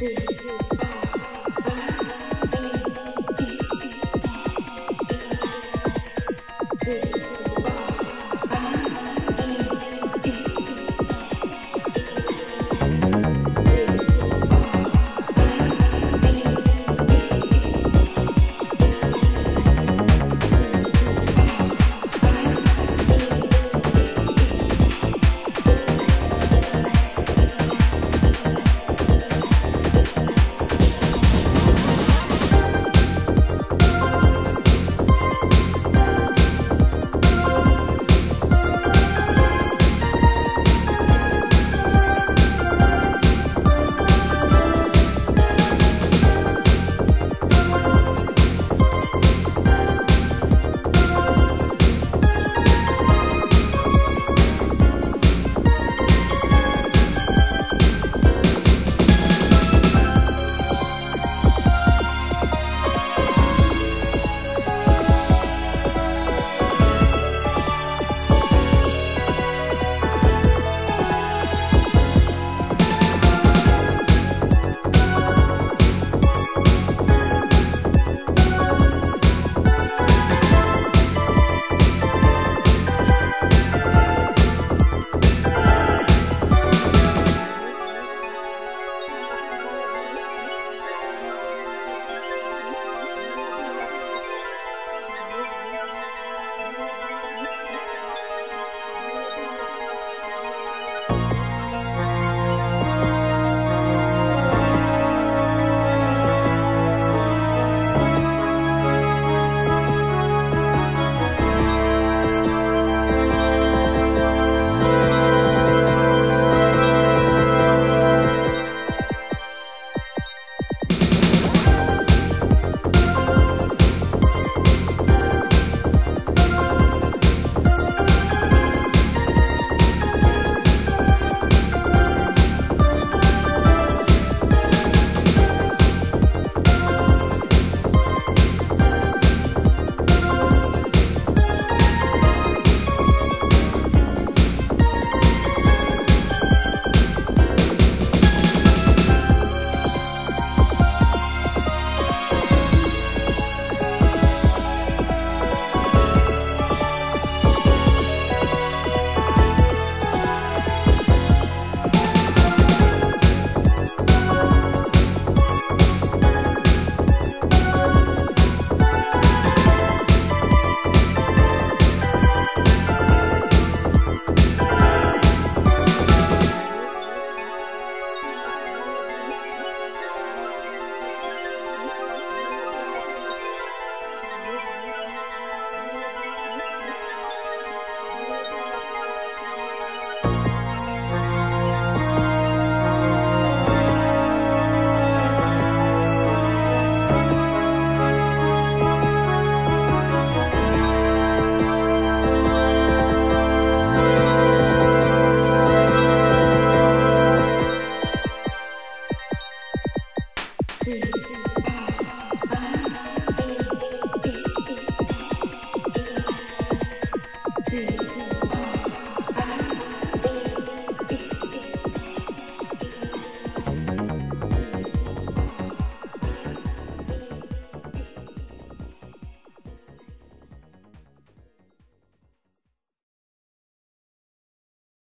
two.